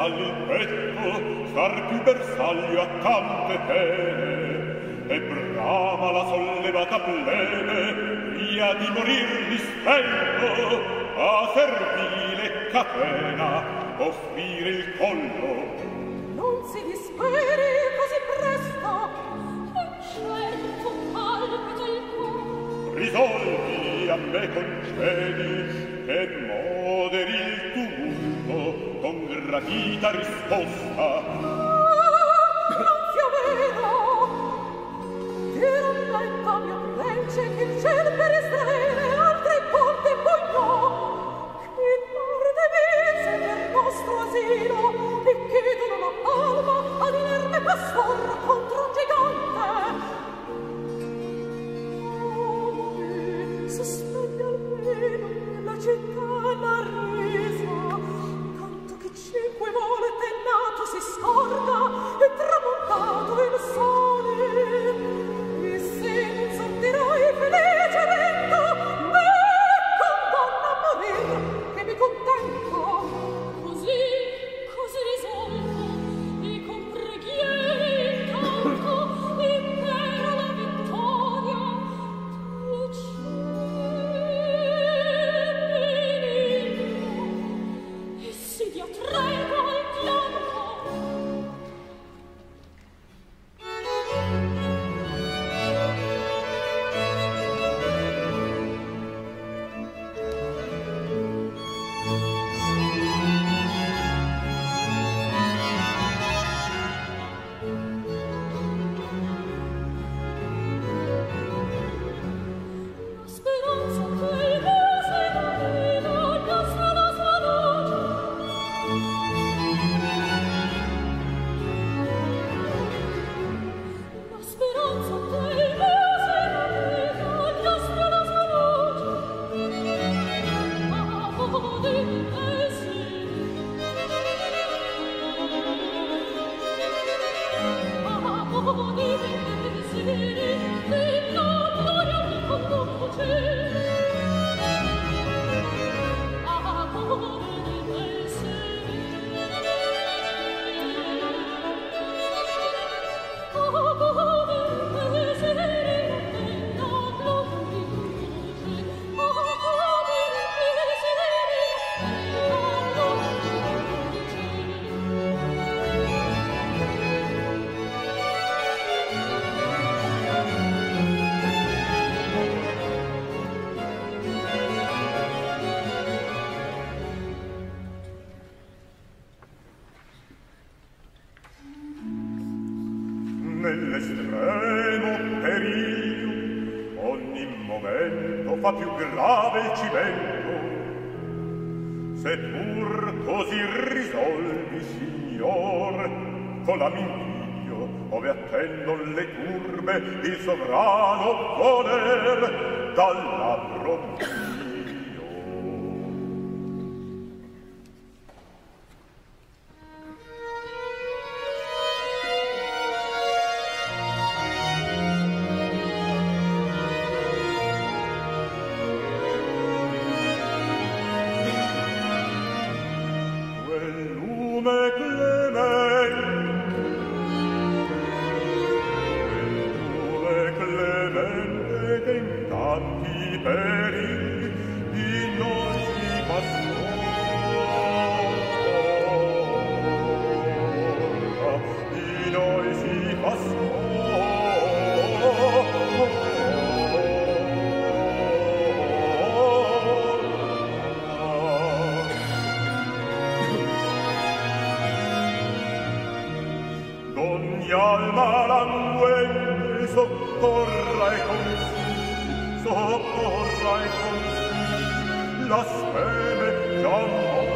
al petto far più bersaglio a tante pene. E brava la sollevata plebe via di morir di stento a servile catena offrire il collo. Non si disperi così presto accento palpito il cuore risolvi a me concedi gradita risposta. il sovrano poder dalla mi alma languente soccorra e consigli, soccorra e consigli, la speme già morta.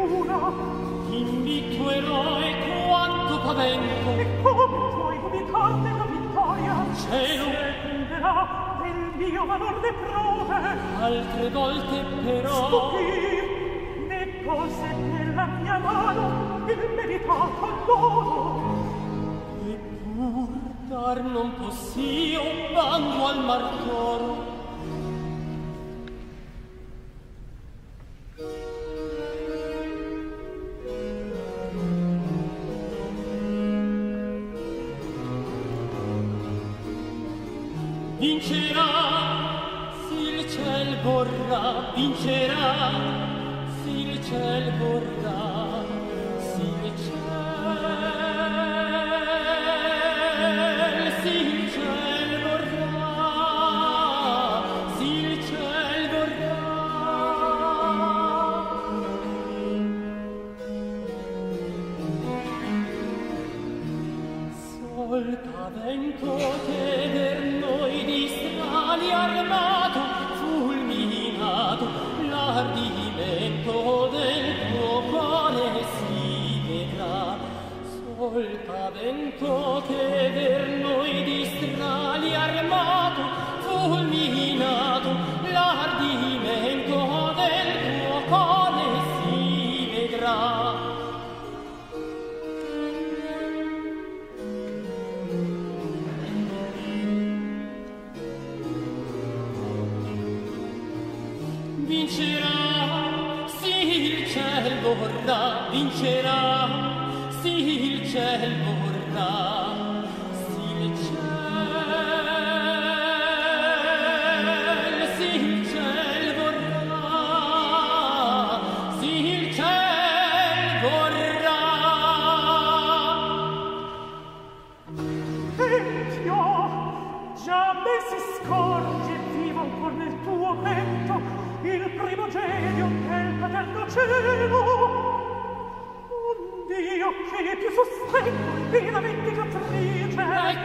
paura Invituerò e quanto pavento E come tuoi ubicarti la vittoria? Cielo. Scenderà del mio valor le prove. Altre volte però Stupir Ne cose della mia mano Il meritato dono. Eppur dar non possio Bando al martoro vincerà, si il ciel vorrà.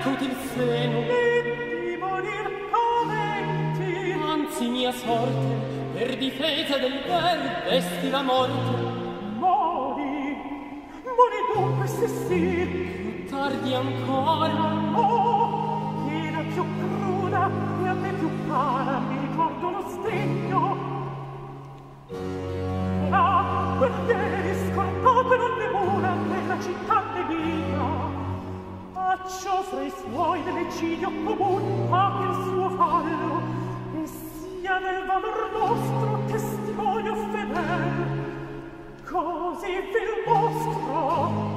tutto il seno. E di morir paventi anzi mia sorte per difesa del bel vesti la morte. Mori. Mori dunque se sì. Più tardi ancora. Oh piena più cruda e a me più cara. suoi dell'eccidio comun paga il suo fallo e sia nel valor nostro testimonio fedel. Così vil mostro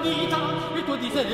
vita, il tuo disegno.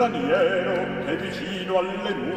straniero che vicino alle mura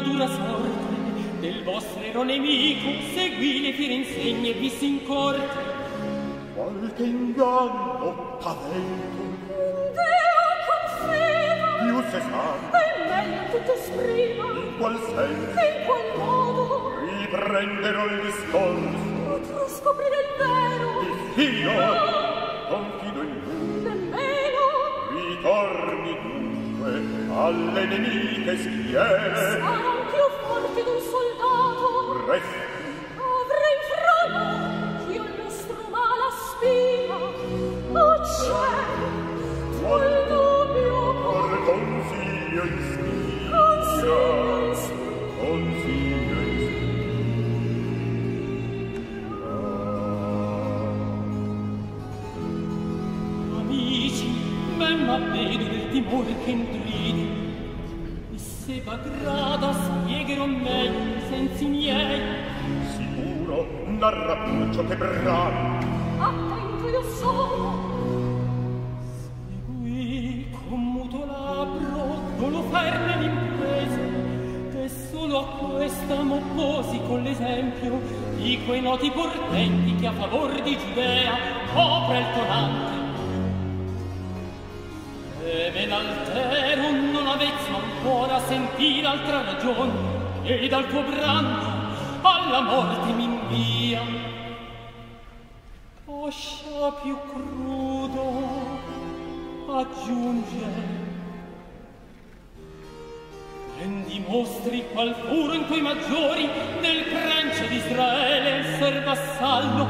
dura sorte del vostro nemico segui le fiere insegne e vi s'incorte. Qualche inganno pavento. Deo confido più se sa. E meglio tutto esprima in qual senso? In qual modo? Riprenderò il discorso. Potrò scoprire il vero. Il filo no. alle nemiche schiere. Sarò più forte d'un soldato. Resti Avrei frano Io illustro nostro la spina O c'è Vuol dubbio Cor consiglio ispira Consiglio ispira Consiglio ispira ah. Amici Ben m'avvedo del timore che in Rada spiegherò meglio i sensi miei. Sicuro narra più ciò che verrà. Ah, Attento io sono. Segui con muto labbro, non lo ferme l'impresa, che solo a questa m'opposi con l'esempio di quei noti portenti che a favor di Giudea copre il tonante. E me n'altera ancora sentir altra ragione, e dal tuo brando alla morte mi invia. Poscia più crudo aggiunge Ben dimostri qual furo in tuoi maggiori del prence d'Israele il ser vassallo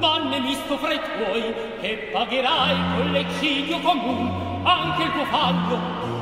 vanne misto fra i tuoi e pagherai con l'eccidio comun anche il tuo fallo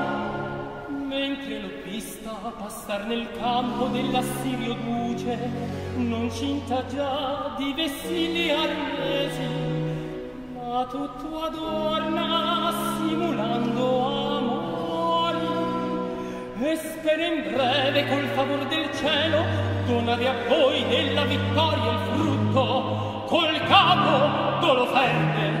Mentre l'ho vista passar nel campo dell'assirio duce, non cinta già di vessili arnesi, ma tutto adorna simulando amori. E spera in breve col favor del cielo donare a voi della vittoria il frutto, col capo d'Oloferne.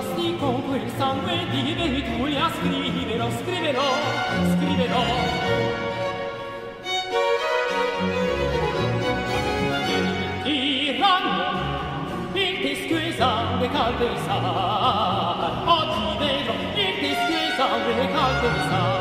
fantastico quel sangue di Vetulia scriverò, scriverò, scriverò. Sangue tiranno, il teschio esame caldo esame Oggi vedrò il teschio esame caldo esame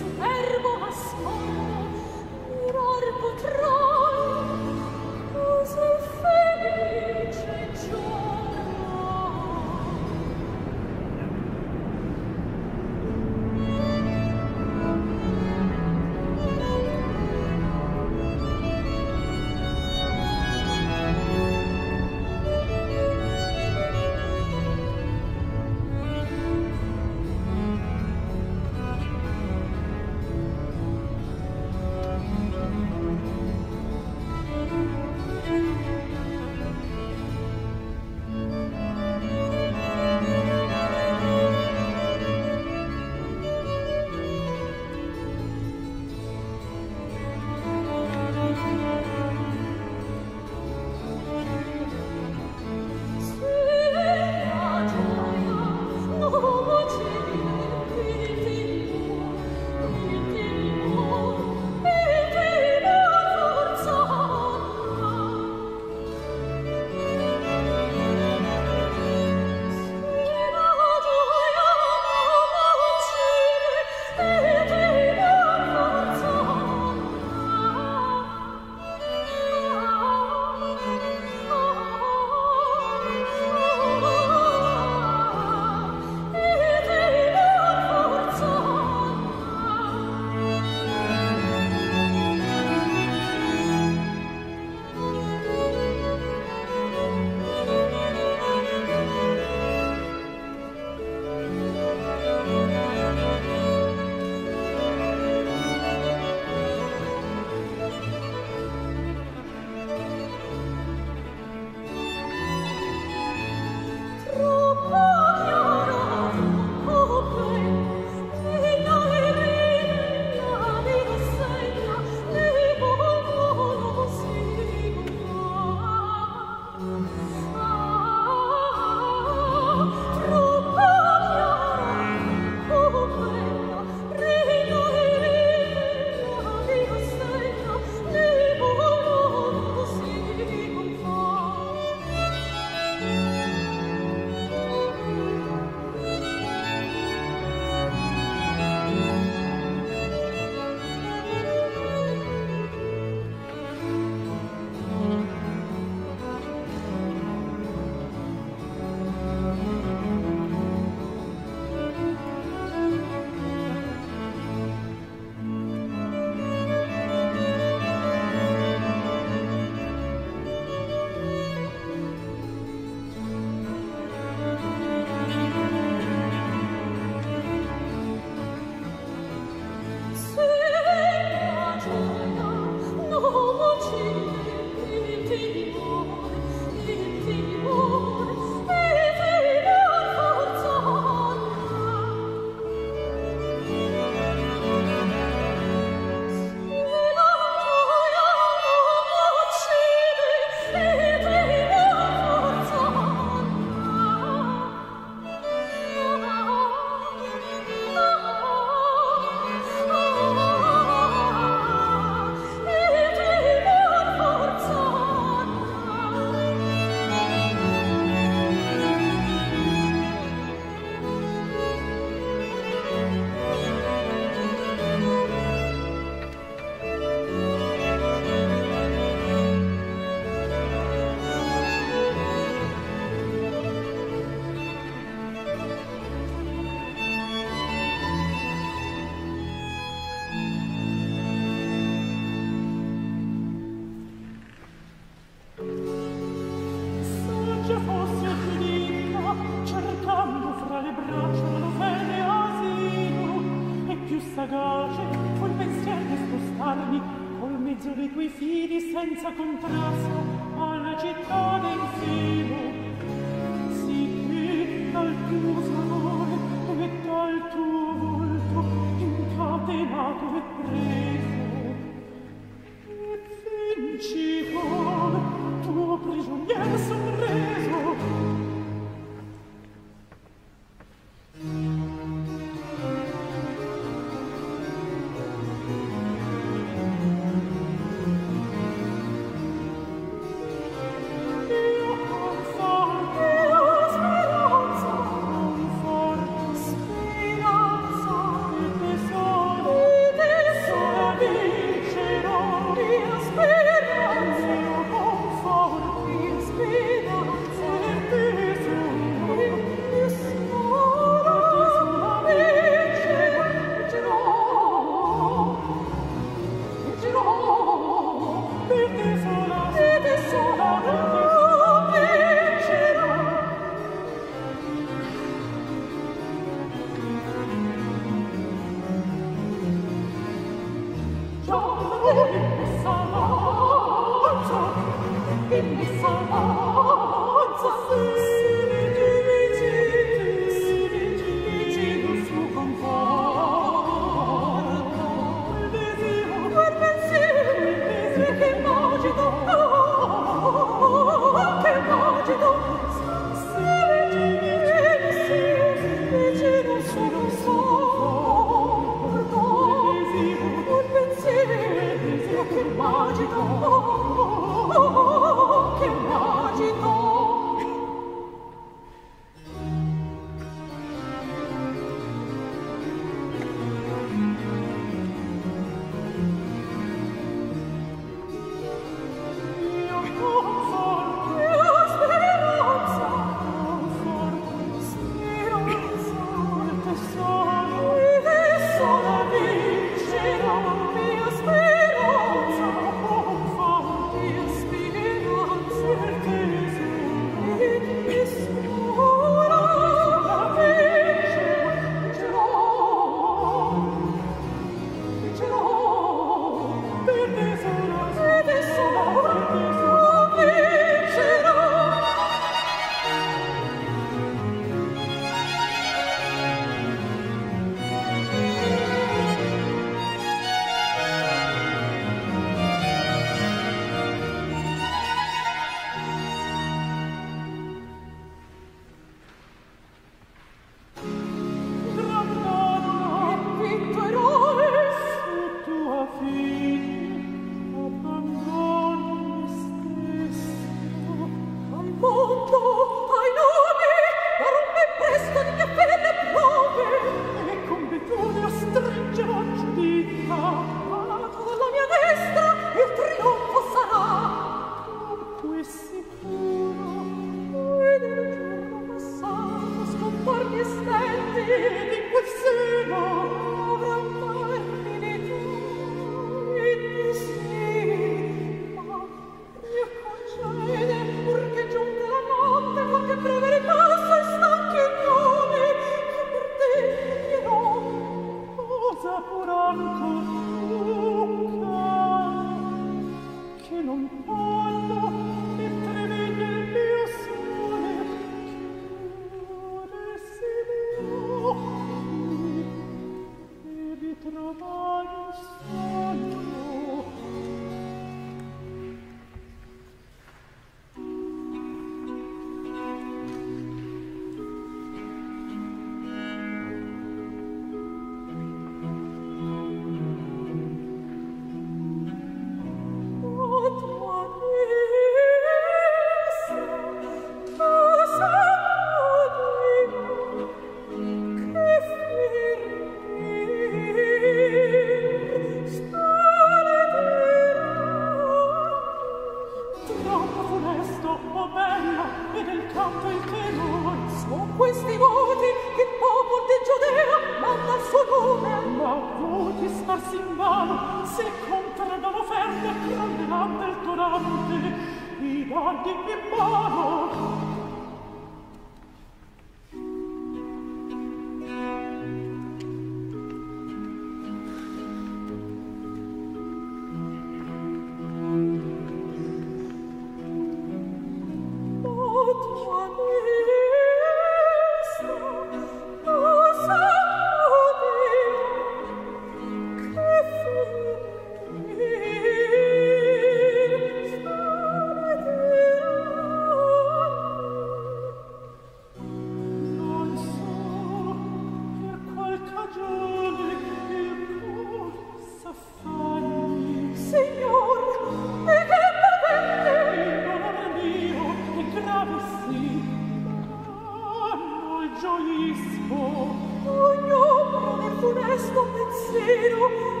funesto pensiero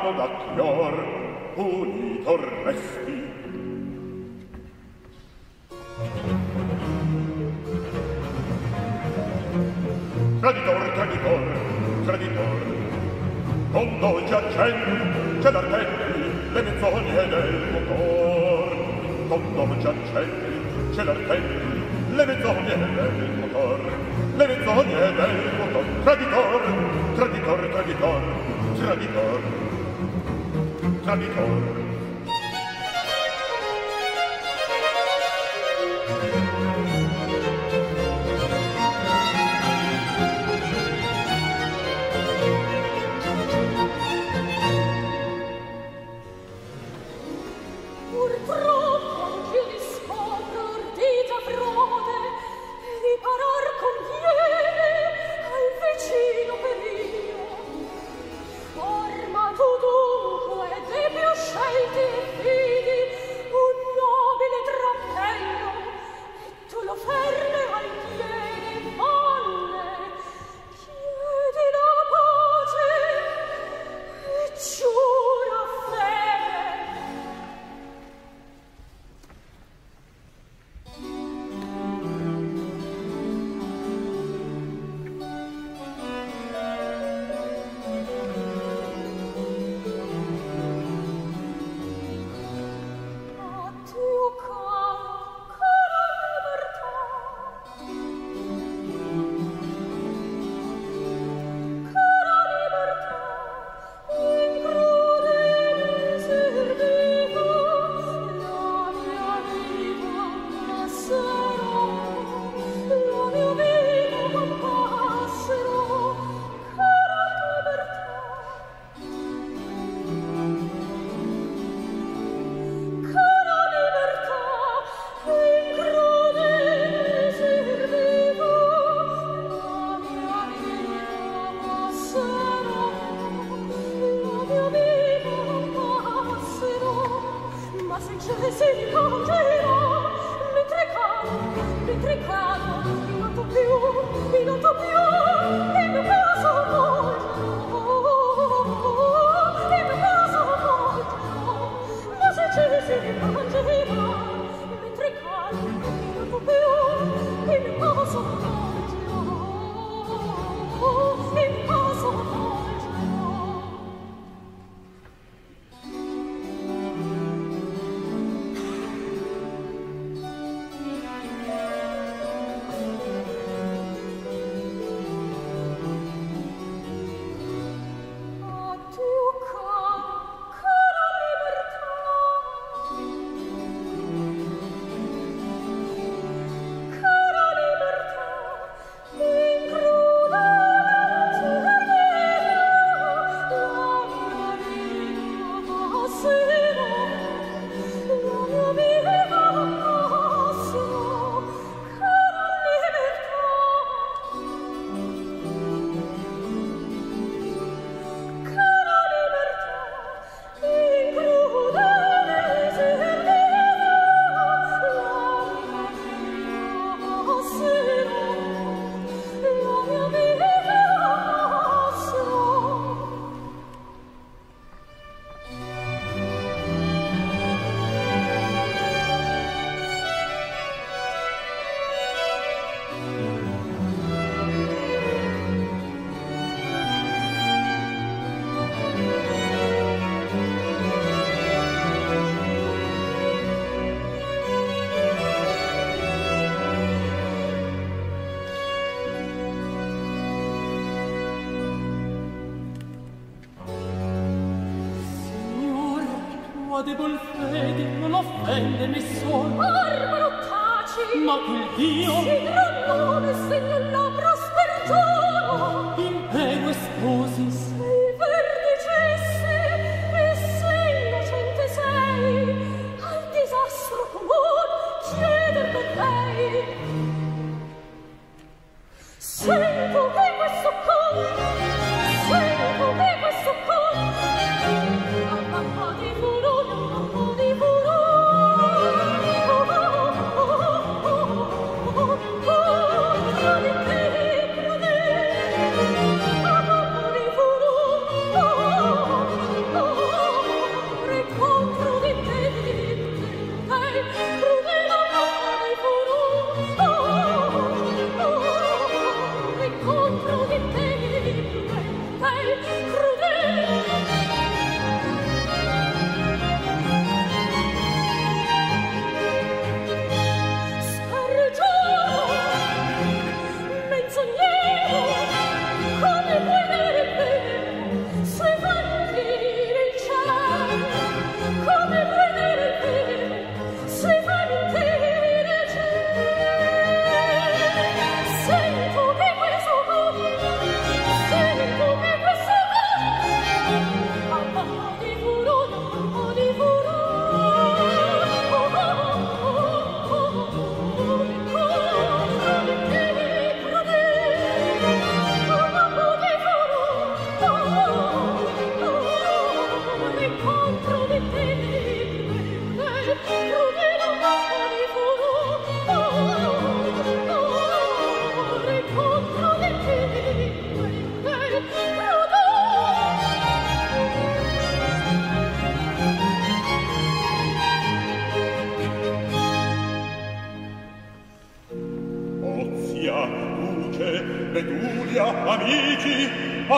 schiavo da chior punito resti. Traditor, traditor, traditor Mondo giacen, c'è d'arpelli Le menzogne del motor. Mondo giacen, c'è d'arpelli Le menzogne del motor. Le menzogne del motor. Traditor, traditor, traditor Traditor capitol la debol fede non offende me sol. Barbaro taci! Ma quel Dio si dronone segna la prosperità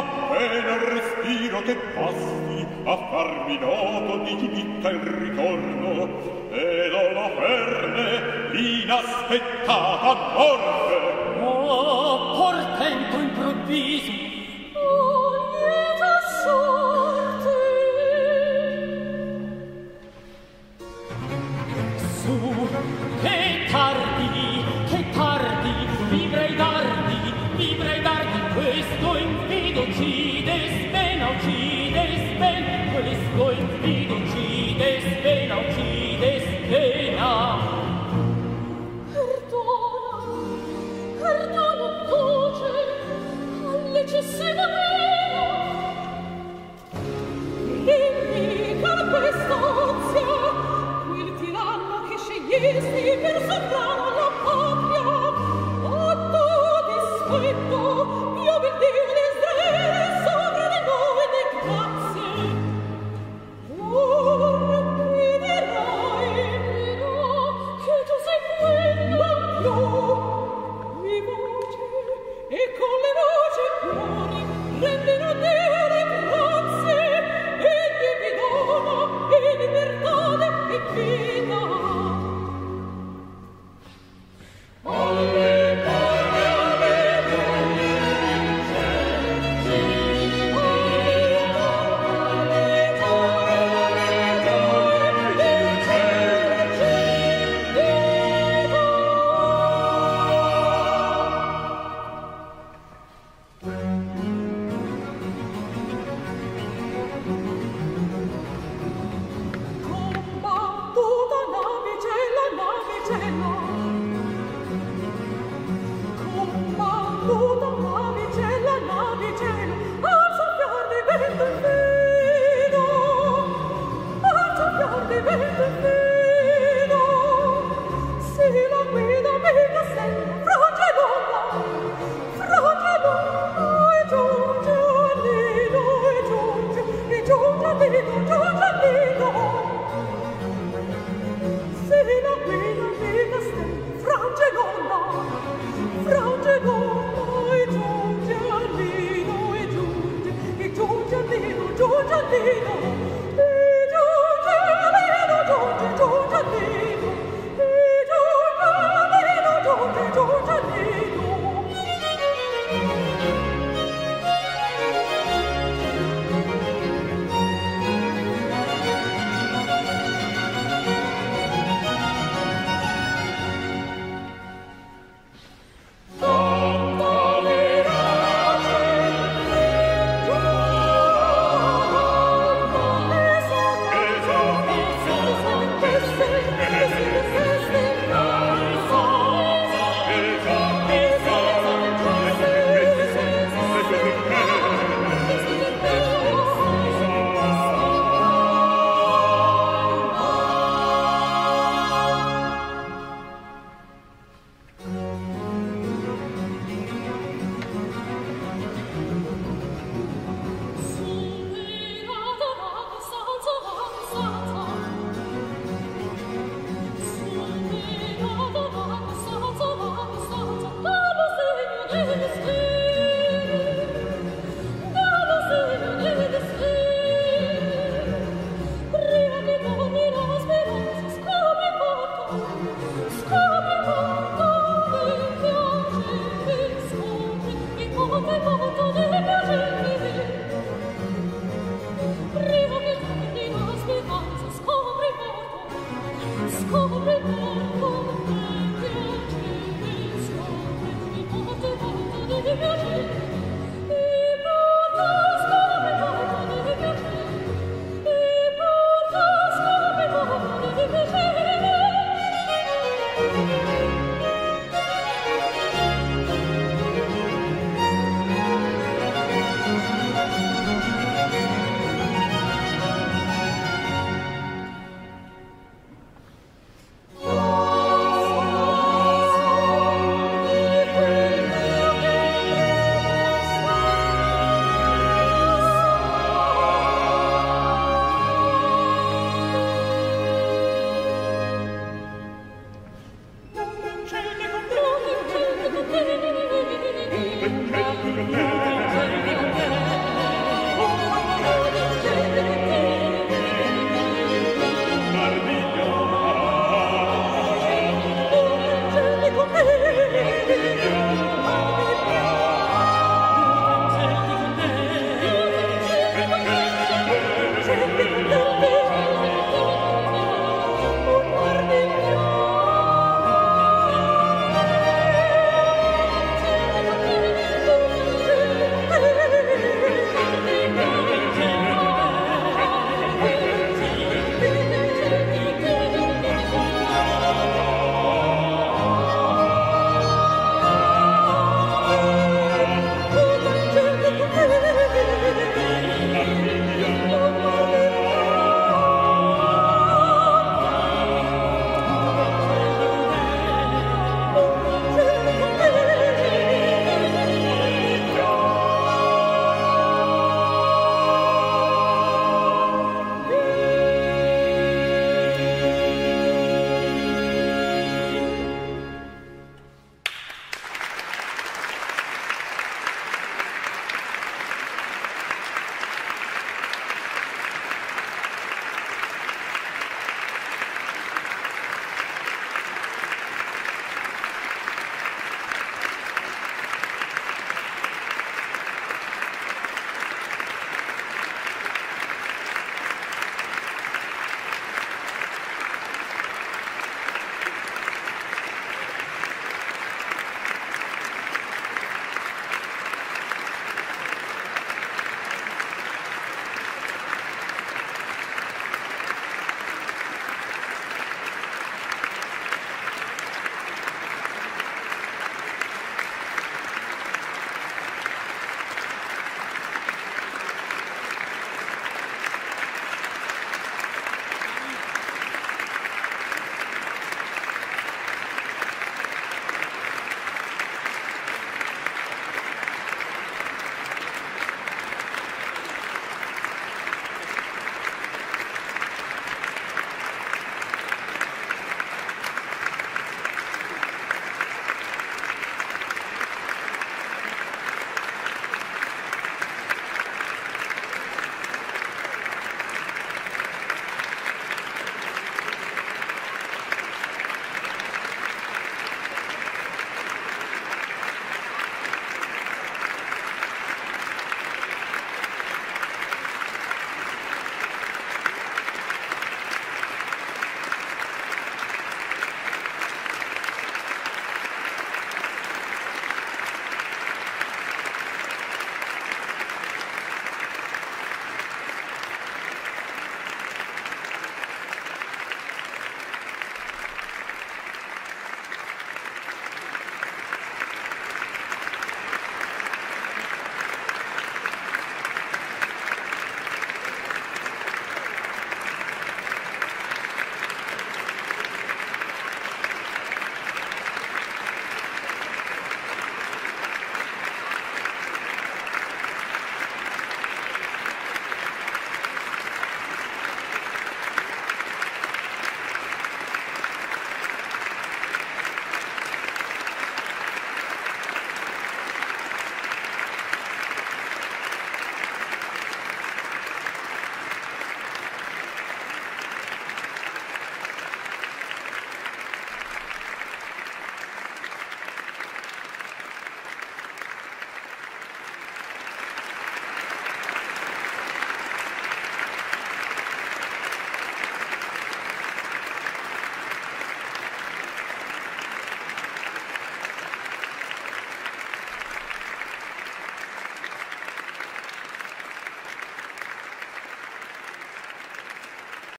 appena respiro che passi a farmi noto di chi il ritorno ed ho la ferne l'inaspettata morte. Oh portento improvviso Oh.